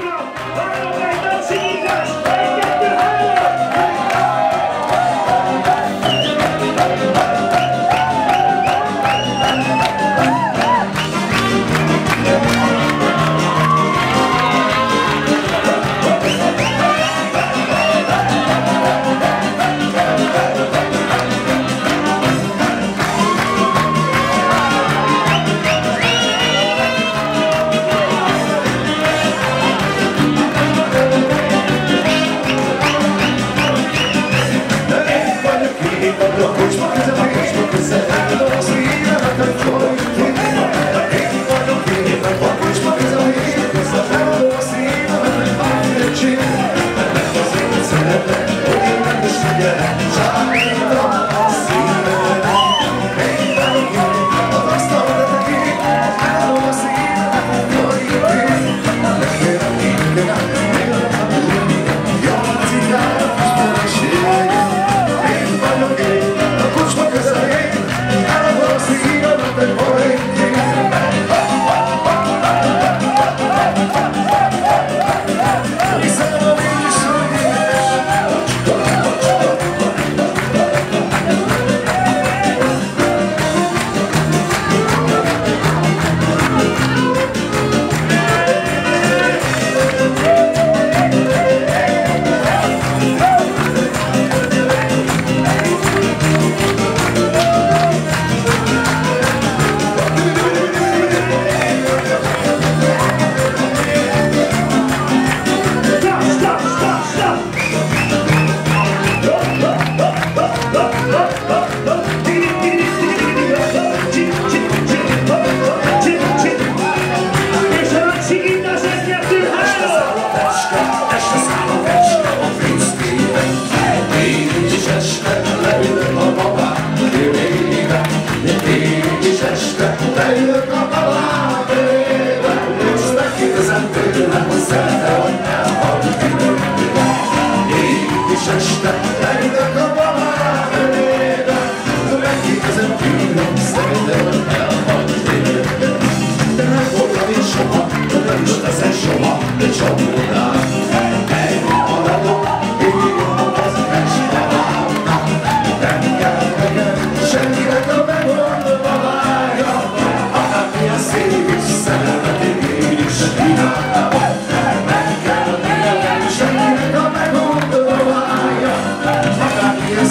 Bruno, Bruno. Última coisa, última coisa. este leülök a babám, Dél-ére, én is este leülök a babám, Dél-ére, és megkérdezem tőlem, hogy szerte, hogy elhagyni. Én is este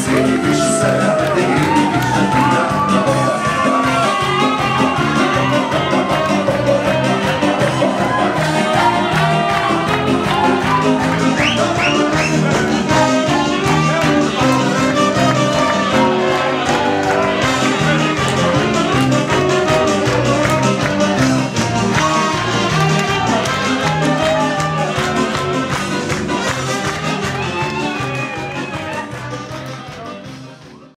Save